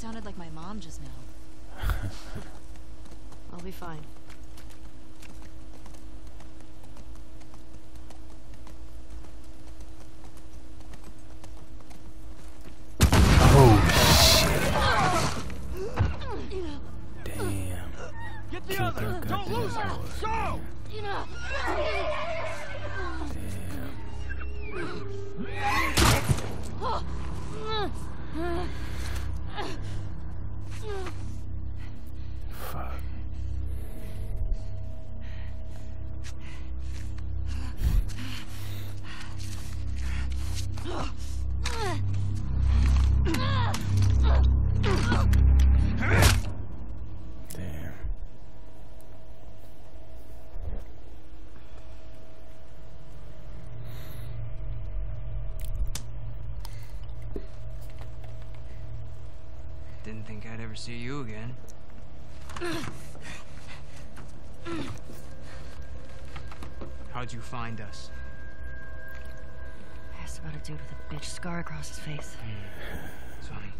sounded like my mom just now. I'll be fine. Oh shit. Damn. Get the Killed other! Don't lose her! Go! Damn. Didn't think I'd ever see you again. How'd you find us? I Asked about a dude with a bitch scar across his face. It's funny.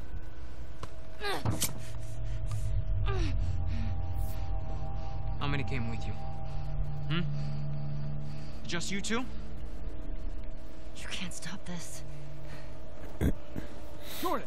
How many came with you? Hmm? Just you two? You can't stop this. Jordan!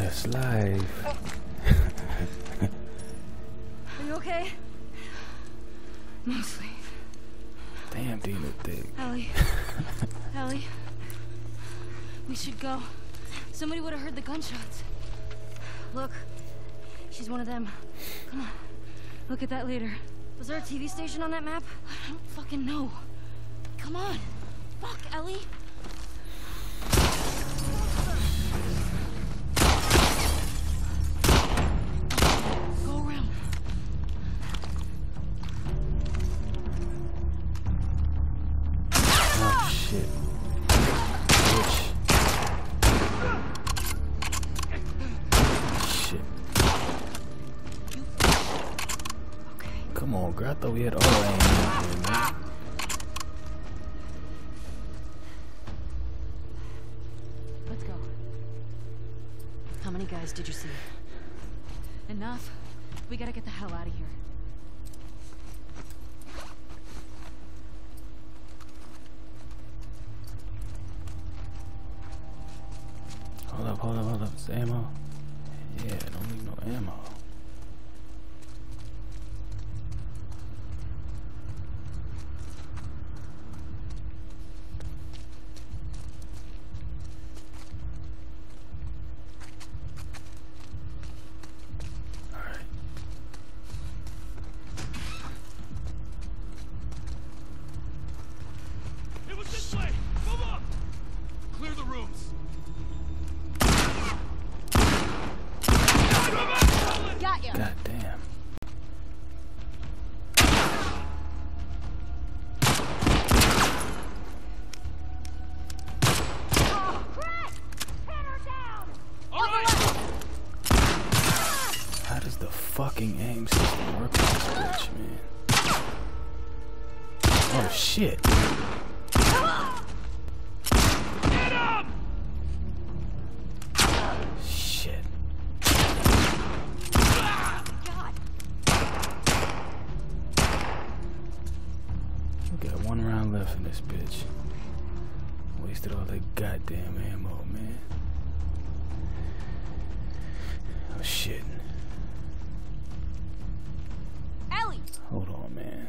That's life. Are you okay? Mostly. Damn, Dina thick. Ellie. Ellie. We should go. Somebody would have heard the gunshots. Look, she's one of them. Come on. Look at that later. Was there a TV station on that map? I don't fucking know. Come on. Fuck, Ellie. Thought we had all aim out man. Let's go. How many guys did you see? Enough. We gotta get the hell out of here. Hold up, hold up, hold up. It's ammo. Ellie! Hold on, man.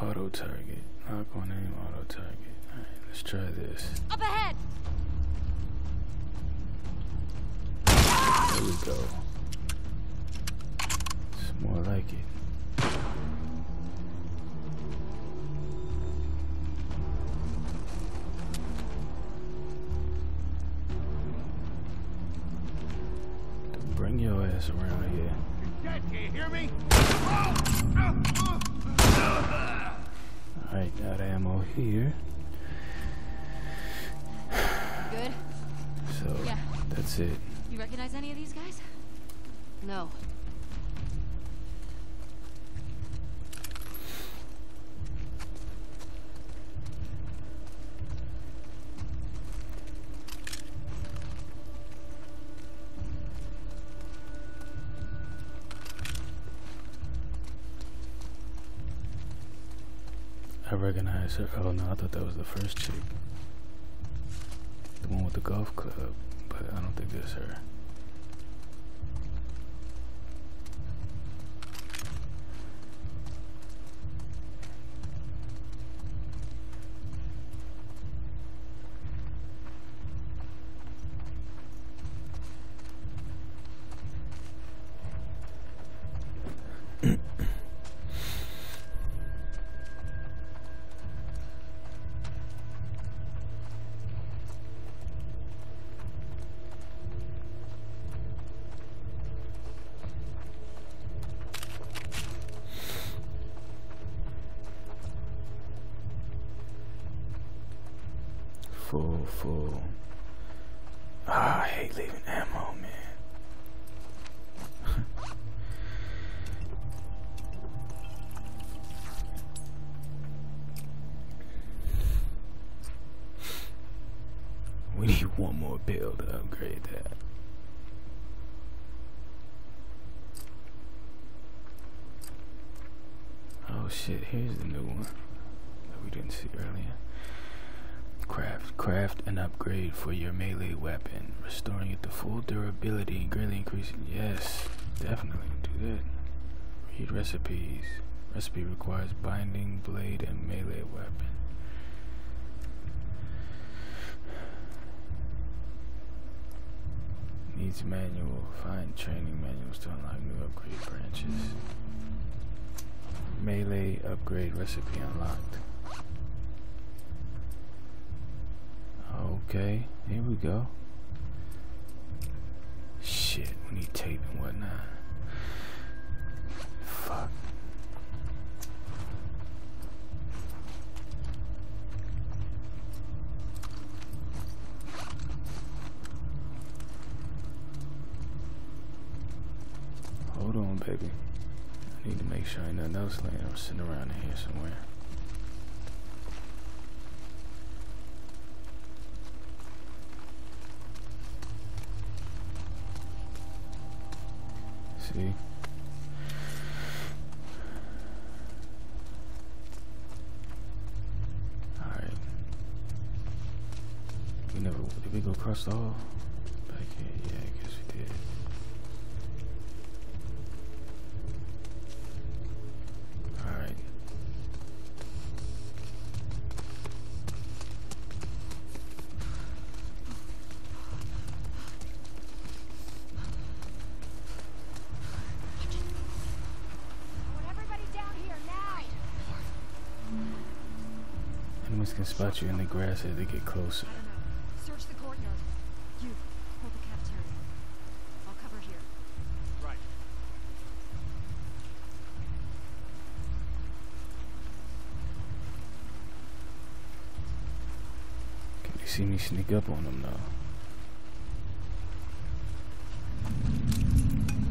Auto target. Lock on aim, auto target. Alright, let's try this. Up ahead! There we go. It's more like it. Here. Good? So Yeah. that's it. You recognize any of these guys? No. I recognize her. Oh no, I thought that was the first chick. The one with the golf club, but I don't think that's her. Full. Ah, I hate leaving ammo, man. we need one more build to upgrade that. Oh shit, here's the new one that we didn't see earlier. Craft, craft an upgrade for your melee weapon, restoring it to full durability and greatly increasing. Yes, definitely do that. Read recipes. Recipe requires binding, blade, and melee weapon. Needs manual. Find training manuals to unlock new upgrade branches. Melee upgrade recipe unlocked. Okay, here we go. Shit, we need tape and whatnot. Fuck. Hold on, baby. I need to make sure ain't nothing else laying sitting around in here somewhere. See? Alright. We never did we go across the hall? Can spot you in the grass as they get closer. Search the courtyard. You, hold the cafeteria. I'll cover here. Right. see me sneak up on them though.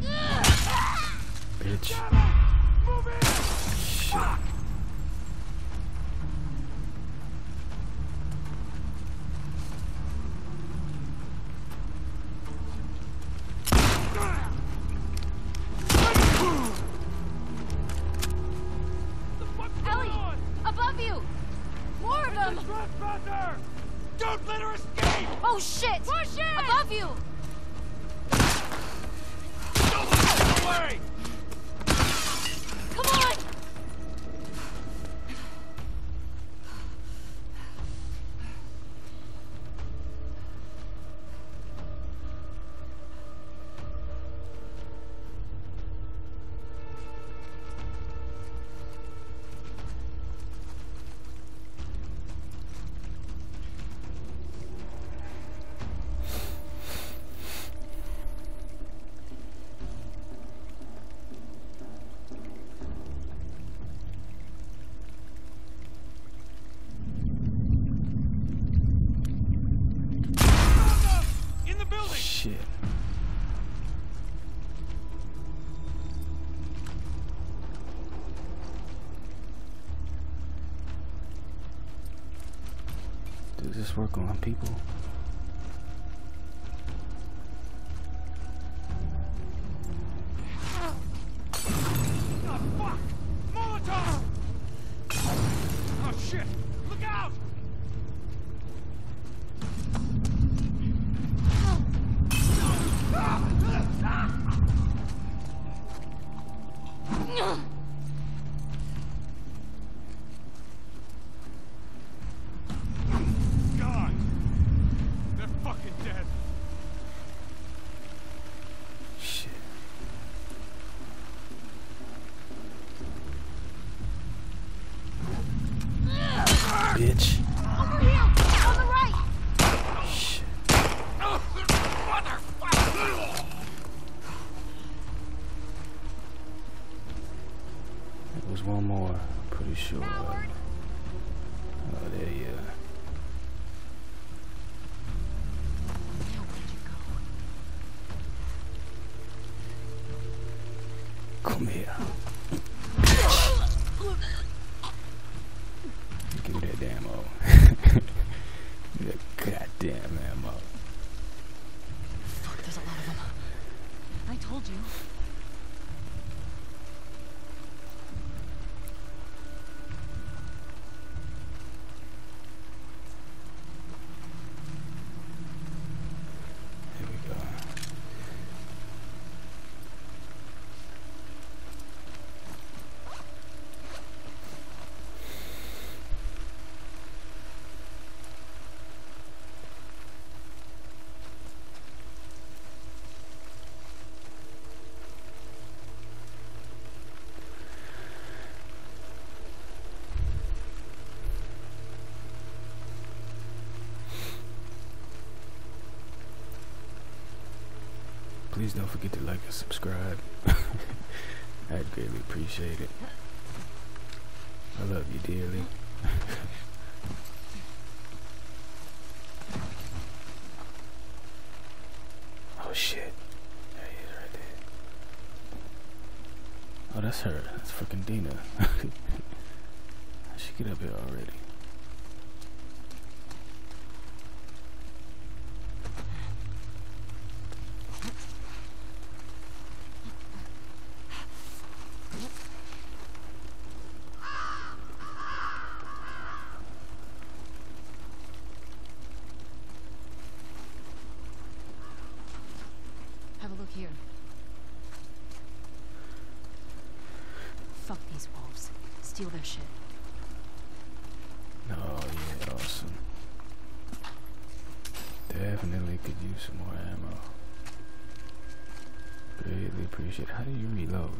Ah! Bitch. Shit. Them! Don't let her escape! Oh shit! Push it! Above you! Away! Does this work on people? Oh, was one more, I'm pretty sure. Howard! Oh, there, yeah. Now where'd you go? Come here. Give me that damn ammo. Give me that goddamn ammo. Fuck, there's a lot of them. I told you. Please don't forget to like and subscribe. I'd greatly appreciate it. I love you dearly. oh shit. There he is right there. Oh, that's her. That's freaking Dina. She get up here already? Here. Fuck these wolves. Steal their shit. Oh yeah, awesome. Definitely could use some more ammo. Greatly appreciate. How do you reload?